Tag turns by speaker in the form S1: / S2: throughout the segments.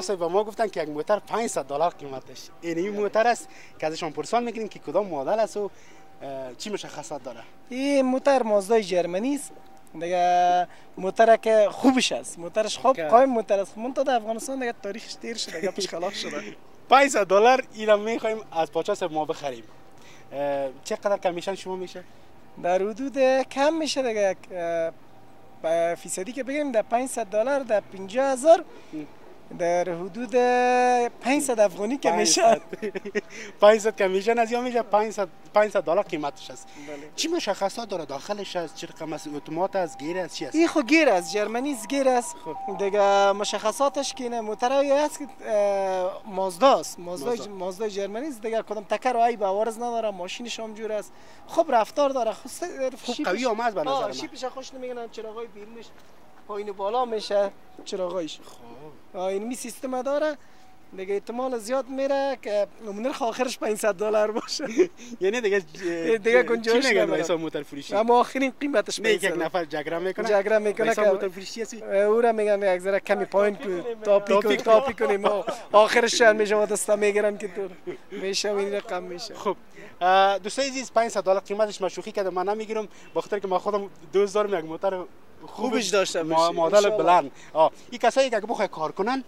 S1: صاحب به ما گفتن که یک موتر 500 دلار قیمتش. این این موتر است که ازشان پرسان می‌کنیم که کدام مدل است و چی مشخصات داره.
S2: این موتر مازدای جرمنی است. دیگه موتر که خوبش است. موترش خوب قایم موتر است. منتها در افغانستان دیگه تاریخش دیر شده گپش خلاص شده.
S1: 500 دلار اینا می‌خوایم از پاچا صاحب ما بخریم. چقدر کمیشن شما میشه؟
S2: در حدود کم میشه دیگه. فیصدی که بگیم در 500 دلار در 50 هزار. در حدود 500 افغانی که میشه
S1: 500 کمیشن از یا میشه 500 500 دلار قیمتش است
S2: بله.
S1: چی مشخصات داره؟ داخلش است چه رقم است اتومات است گیر است چی است
S2: این خو گیر است جرمنی است گیر است دیگه مشخصاتش که اینه موترایی است که مازدا است مازدا
S1: مازدا.
S2: جرمنی است دیگه کدام تکر و عیب عوارض نداره ماشینش هم جور است خوب رفتار داره.
S1: خوب قوی هم است به نظر من.
S2: شیپش خوش نمیگن چراغای بیرونش پایین بالا میشه. چراغایش
S1: خب.
S2: این می سیستم داره. دیگه احتمال زیاد میره که نرخ آخرش 500 دلار باشه.
S1: یعنی دیگه
S2: دیگه گنجایش نداره.
S1: رئیس موتر فروشی.
S2: اما آخرین قیمتش
S1: نه یک
S2: 500
S1: نفر جگره می‌کنه.
S2: جگره می‌کنه که-
S1: موتر فروشی هستی؟
S2: او را میگن یک ذره کمی پایین کن تاپی کن
S1: تاپی
S2: تاپی کنیم. آخرش شاید میشه دستا می‌گیرن که تو میشه این رقم میشه.
S1: خب دوستای عزیز 500 دلار قیمتش مشوخی کرده. من نمی‌گیرم با خاطر که من خودم دوست دارم یک موتر
S2: خوبش داشته
S1: ما-
S2: باشی.
S1: مدل. بلند. آه. این کسایی که بخوای کار کنن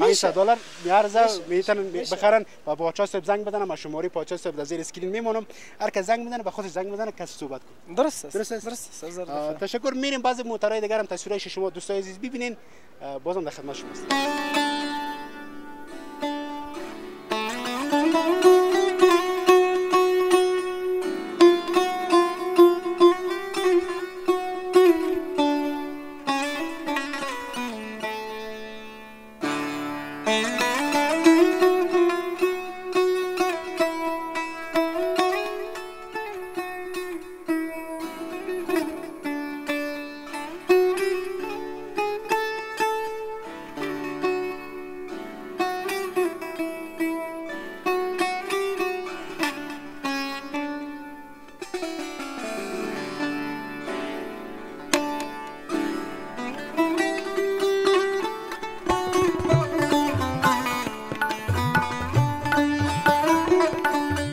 S1: 500 دلار میارزه می‌تونن بخرن و با پاچا صاحب زنگ بزنن ما شماره پاچا صاحب در زیر اسکرین میمونم. هر که زنگ بزنه به خودش زنگ بزنه کس صحبت کن
S2: درست است.
S1: درست است؟
S2: درست است.
S1: تشکر میریم بعضی موترهای دیگر هم تصویرش شما دوستای عزیز ببینین. بازم در خدمت شما هستم Hey.